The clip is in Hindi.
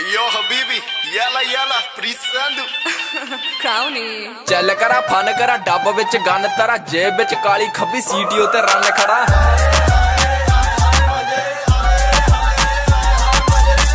यो हबीबी याला याला प्रीसंधु क्राउनी चल करा फन करा डब बिच गन तरा जेब विच काली खबी सीटी ते रन खड़ा।